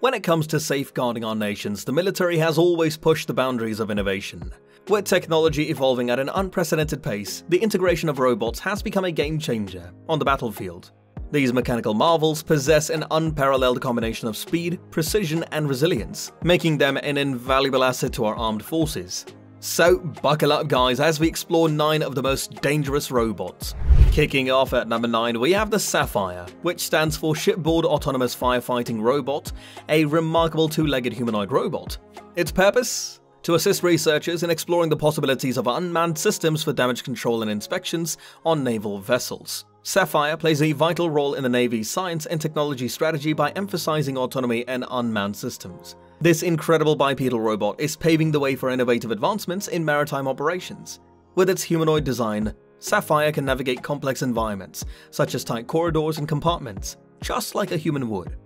When it comes to safeguarding our nations, the military has always pushed the boundaries of innovation. With technology evolving at an unprecedented pace, the integration of robots has become a game changer on the battlefield. These mechanical marvels possess an unparalleled combination of speed, precision, and resilience, making them an invaluable asset to our armed forces. So, buckle up guys as we explore 9 of the most dangerous robots. Kicking off at number 9, we have the SAFFiR, which stands for Shipboard Autonomous Firefighting Robot, a remarkable two-legged humanoid robot. Its purpose? To assist researchers in exploring the possibilities of unmanned systems for damage control and inspections on naval vessels. SAFFiR plays a vital role in the Navy's science and technology strategy by emphasizing autonomy and unmanned systems. This incredible bipedal robot is paving the way for innovative advancements in maritime operations. With its humanoid design, SAFFiR can navigate complex environments, such as tight corridors and compartments, just like a human would.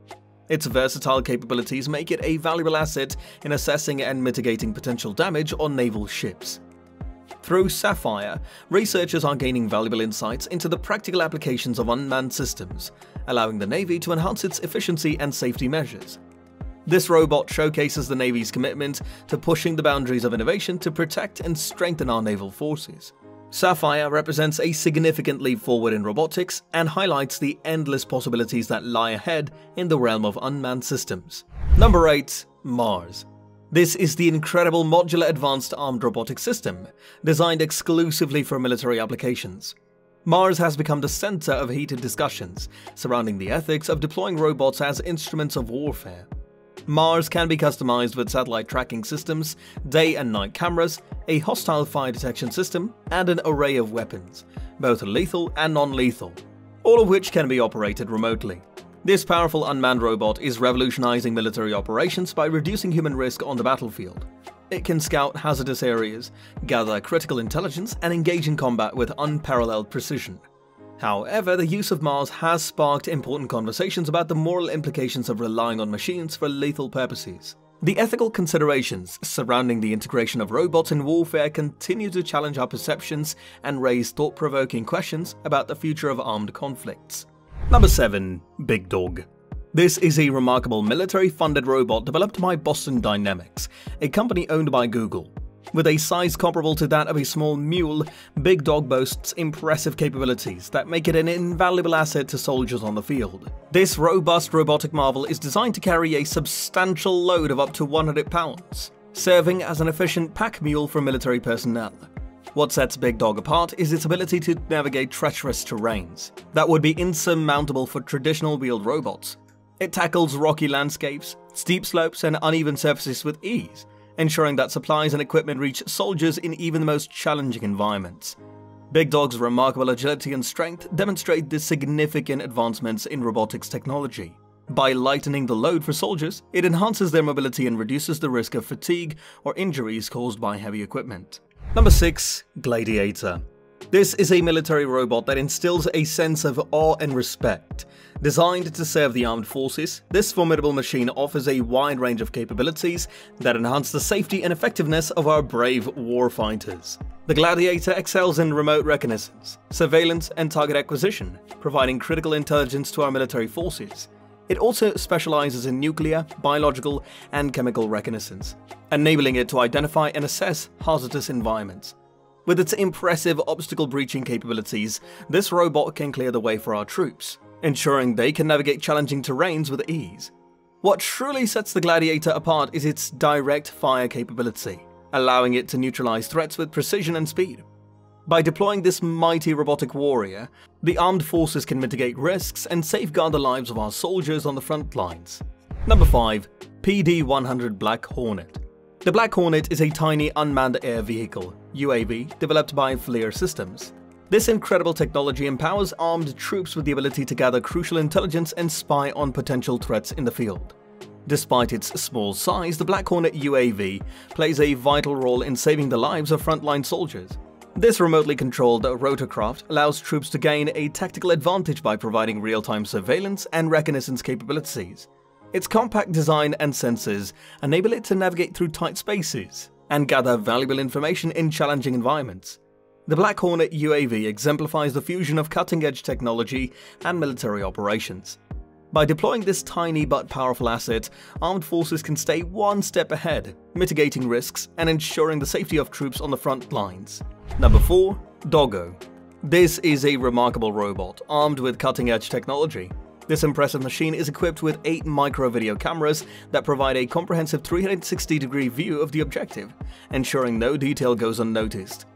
Its versatile capabilities make it a valuable asset in assessing and mitigating potential damage on naval ships. Through SAFFiR, researchers are gaining valuable insights into the practical applications of unmanned systems, allowing the Navy to enhance its efficiency and safety measures. This robot showcases the Navy's commitment to pushing the boundaries of innovation to protect and strengthen our naval forces. SAFFiR represents a significant leap forward in robotics and highlights the endless possibilities that lie ahead in the realm of unmanned systems. Number 8. MAARS this is the incredible modular advanced armed robotic system, designed exclusively for military applications. MAARS has become the center of heated discussions surrounding the ethics of deploying robots as instruments of warfare. MAARS can be customized with satellite tracking systems, day and night cameras, a hostile fire detection system, and an array of weapons, both lethal and non-lethal, all of which can be operated remotely. This powerful unmanned robot is revolutionizing military operations by reducing human risk on the battlefield. It can scout hazardous areas, gather critical intelligence, and engage in combat with unparalleled precision. However, the use of MAARS has sparked important conversations about the moral implications of relying on machines for lethal purposes. The ethical considerations surrounding the integration of robots in warfare continue to challenge our perceptions and raise thought-provoking questions about the future of armed conflicts. Number 7. Big Dog this is a remarkable military-funded robot developed by Boston Dynamics, a company owned by Google. With a size comparable to that of a small mule, Big Dog boasts impressive capabilities that make it an invaluable asset to soldiers on the field. This robust robotic marvel is designed to carry a substantial load of up to 100 pounds, serving as an efficient pack mule for military personnel. What sets Big Dog apart is its ability to navigate treacherous terrains that would be insurmountable for traditional wheeled robots. It tackles rocky landscapes, steep slopes, and uneven surfaces with ease, ensuring that supplies and equipment reach soldiers in even the most challenging environments. Big Dog's remarkable agility and strength demonstrate the significant advancements in robotics technology. By lightening the load for soldiers, it enhances their mobility and reduces the risk of fatigue or injuries caused by heavy equipment. Number 6. Gladiator This is a military robot that instills a sense of awe and respect. Designed to serve the armed forces, this formidable machine offers a wide range of capabilities that enhance the safety and effectiveness of our brave warfighters. The Gladiator excels in remote reconnaissance, surveillance, and target acquisition, providing critical intelligence to our military forces. It also specializes in nuclear, biological, and chemical reconnaissance, enabling it to identify and assess hazardous environments. With its impressive obstacle breaching capabilities, this robot can clear the way for our troops, ensuring they can navigate challenging terrains with ease. What truly sets the Gladiator apart is its direct fire capability, allowing it to neutralize threats with precision and speed. By deploying this mighty robotic warrior, the armed forces can mitigate risks and safeguard the lives of our soldiers on the front lines. Number 5. PD-100 Black Hornet The Black Hornet is a tiny unmanned air vehicle, UAV, developed by FLIR Systems. This incredible technology empowers armed troops with the ability to gather crucial intelligence and spy on potential threats in the field. Despite its small size, the Black Hornet UAV plays a vital role in saving the lives of frontline soldiers. This remotely controlled rotorcraft allows troops to gain a tactical advantage by providing real-time surveillance and reconnaissance capabilities. Its compact design and sensors enable it to navigate through tight spaces and gather valuable information in challenging environments. The Black Hornet UAV exemplifies the fusion of cutting-edge technology and military operations. By deploying this tiny but powerful asset, armed forces can stay one step ahead, mitigating risks and ensuring the safety of troops on the front lines. Number 4. Dogo. This is a remarkable robot, armed with cutting-edge technology. This impressive machine is equipped with 8 micro-video cameras that provide a comprehensive 360-degree view of the objective, ensuring no detail goes unnoticed.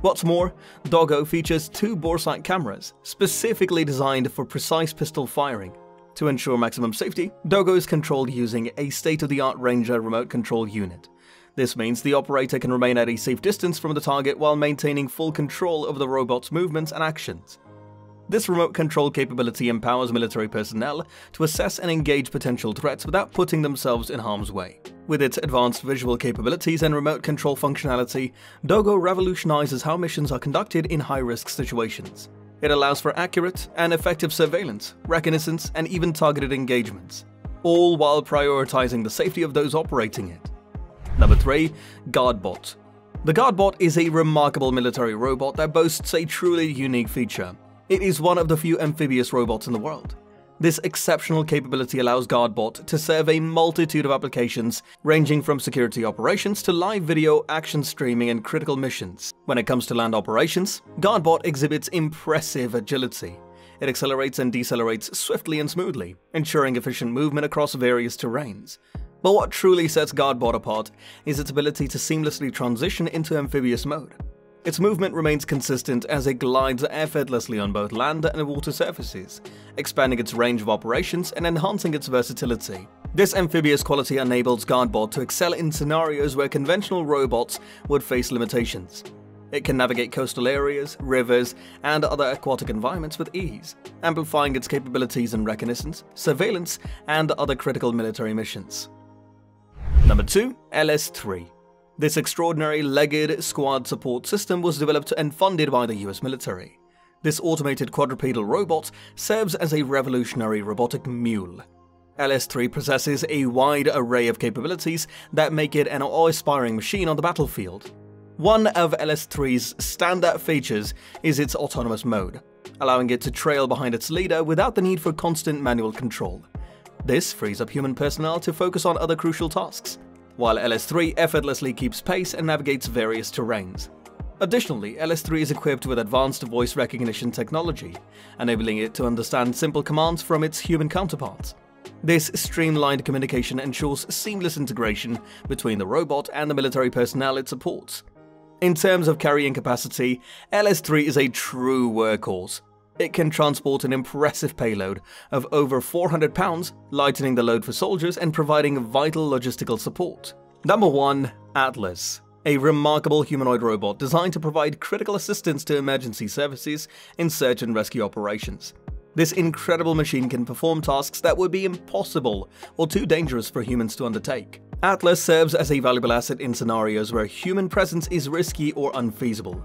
What's more, Dogo features two boresight cameras, specifically designed for precise pistol firing, to ensure maximum safety, Dogo is controlled using a state-of-the-art Ranger remote control unit. This means the operator can remain at a safe distance from the target while maintaining full control over the robot's movements and actions. This remote control capability empowers military personnel to assess and engage potential threats without putting themselves in harm's way. With its advanced visual capabilities and remote control functionality, Dogo revolutionizes how missions are conducted in high-risk situations. It allows for accurate and effective surveillance, reconnaissance, and even targeted engagements, all while prioritizing the safety of those operating it. Number 3. GuardBot The GuardBot is a remarkable military robot that boasts a truly unique feature. It is one of the few amphibious robots in the world. This exceptional capability allows GuardBot to serve a multitude of applications, ranging from security operations to live video, action streaming, and critical missions. When it comes to land operations, GuardBot exhibits impressive agility. It accelerates and decelerates swiftly and smoothly, ensuring efficient movement across various terrains. But what truly sets GuardBot apart is its ability to seamlessly transition into amphibious mode. Its movement remains consistent as it glides effortlessly on both land and water surfaces, expanding its range of operations and enhancing its versatility. This amphibious quality enables GuardBot to excel in scenarios where conventional robots would face limitations. It can navigate coastal areas, rivers, and other aquatic environments with ease, amplifying its capabilities in reconnaissance, surveillance, and other critical military missions. Number 2. LS-3 this extraordinary legged squad support system was developed and funded by the US military. This automated quadrupedal robot serves as a revolutionary robotic mule. LS-3 possesses a wide array of capabilities that make it an awe-inspiring machine on the battlefield. One of LS-3's standout features is its autonomous mode, allowing it to trail behind its leader without the need for constant manual control. This frees up human personnel to focus on other crucial tasks, while LS3 effortlessly keeps pace and navigates various terrains. Additionally, LS3 is equipped with advanced voice recognition technology, enabling it to understand simple commands from its human counterparts. This streamlined communication ensures seamless integration between the robot and the military personnel it supports. In terms of carrying capacity, LS3 is a true workhorse, it can transport an impressive payload of over 400 pounds, lightening the load for soldiers and providing vital logistical support. Number 1. Atlas a remarkable humanoid robot designed to provide critical assistance to emergency services in search and rescue operations. This incredible machine can perform tasks that would be impossible or too dangerous for humans to undertake. Atlas serves as a valuable asset in scenarios where human presence is risky or unfeasible.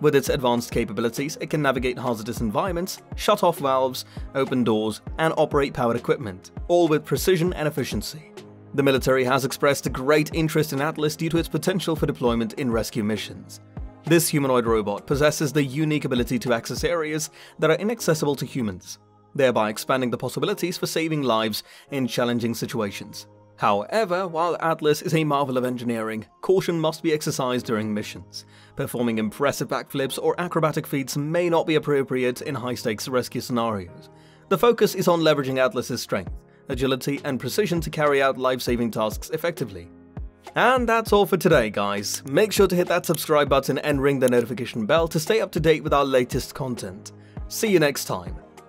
With its advanced capabilities, it can navigate hazardous environments, shut off valves, open doors, and operate powered equipment, all with precision and efficiency. The military has expressed a great interest in Atlas due to its potential for deployment in rescue missions. This humanoid robot possesses the unique ability to access areas that are inaccessible to humans, thereby expanding the possibilities for saving lives in challenging situations. However, while Atlas is a marvel of engineering, caution must be exercised during missions. Performing impressive backflips or acrobatic feats may not be appropriate in high-stakes rescue scenarios. The focus is on leveraging Atlas's strength, agility, and precision to carry out life-saving tasks effectively. And that's all for today, guys. Make sure to hit that subscribe button and ring the notification bell to stay up to date with our latest content. See you next time.